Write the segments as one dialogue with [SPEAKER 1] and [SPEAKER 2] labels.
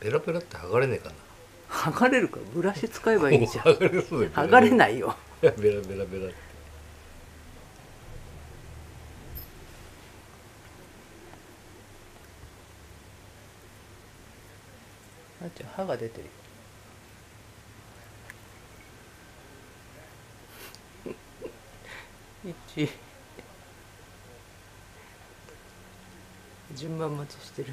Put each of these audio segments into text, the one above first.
[SPEAKER 1] ペラペラって剥がれねえかな。
[SPEAKER 2] 剥がれるかブラシ使えばいいじゃん。
[SPEAKER 1] 剥がれそうだよ
[SPEAKER 2] 剥がれ
[SPEAKER 1] い
[SPEAKER 2] ないよ。
[SPEAKER 1] ベラベラベラベラ
[SPEAKER 2] あっちゃん歯が出てる。よ 一。順番待ちしてる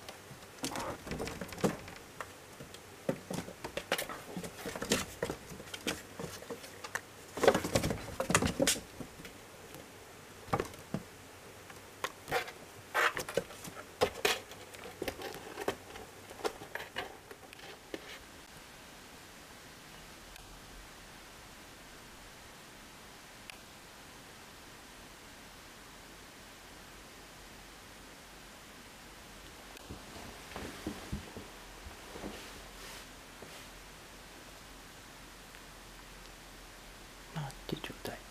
[SPEAKER 2] get your